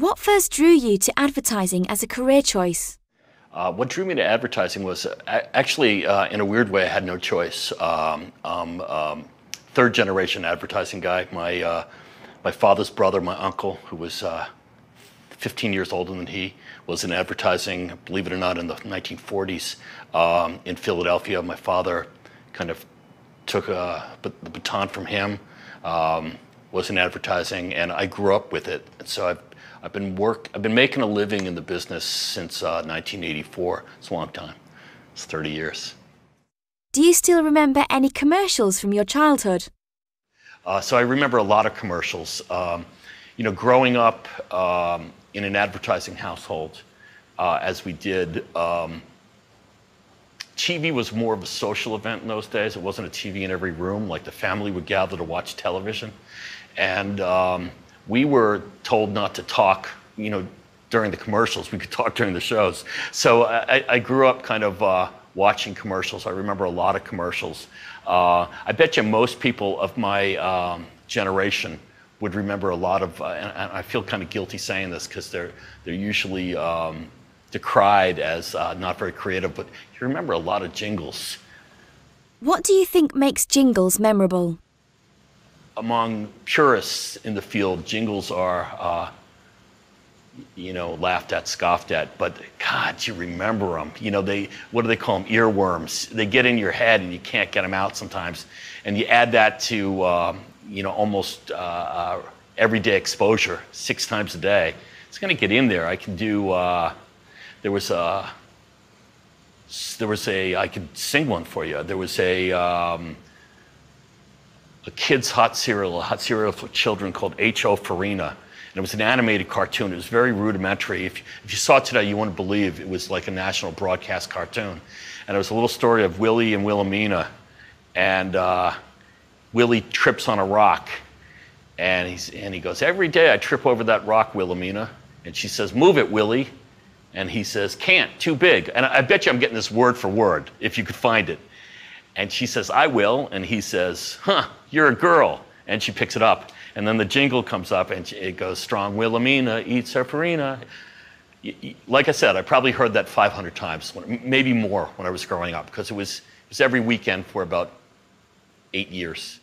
What first drew you to advertising as a career choice? Uh, what drew me to advertising was actually, uh, in a weird way, I had no choice. Um, um, um, third generation advertising guy. My, uh, my father's brother, my uncle, who was uh, 15 years older than he, was in advertising, believe it or not, in the 1940s um, in Philadelphia. My father kind of took uh, the baton from him, um, was in advertising, and I grew up with it. And so I've I've been work. I've been making a living in the business since uh, 1984. It's a long time. It's 30 years. Do you still remember any commercials from your childhood? Uh, so I remember a lot of commercials. Um, you know, growing up um, in an advertising household, uh, as we did, um, TV was more of a social event in those days. It wasn't a TV in every room. Like the family would gather to watch television, and um, we were told not to talk, you know, during the commercials. We could talk during the shows. So I, I grew up kind of uh, watching commercials. I remember a lot of commercials. Uh, I bet you most people of my um, generation would remember a lot of, uh, and I feel kind of guilty saying this because they're, they're usually um, decried as uh, not very creative, but you remember a lot of jingles. What do you think makes jingles memorable? Among purists in the field, jingles are, uh, you know, laughed at, scoffed at. But God, you remember them. You know, they what do they call them? Earworms. They get in your head and you can't get them out sometimes. And you add that to, uh, you know, almost uh, uh, everyday exposure, six times a day. It's going to get in there. I can do. Uh, there was a. There was a. I could sing one for you. There was a. Um, a kid's hot cereal, a hot cereal for children called H.O. Farina. And it was an animated cartoon. It was very rudimentary. If, if you saw it today, you wouldn't believe it was like a national broadcast cartoon. And it was a little story of Willie and Wilhelmina. And uh, Willie trips on a rock. And, he's, and he goes, Every day I trip over that rock, Wilhelmina. And she says, Move it, Willie. And he says, Can't, too big. And I bet you I'm getting this word for word, if you could find it. And she says, I will. And he says, Huh, you're a girl. And she picks it up. And then the jingle comes up and it goes, Strong Wilhelmina eats her farina. Like I said, I probably heard that 500 times, maybe more when I was growing up, because it was, it was every weekend for about eight years.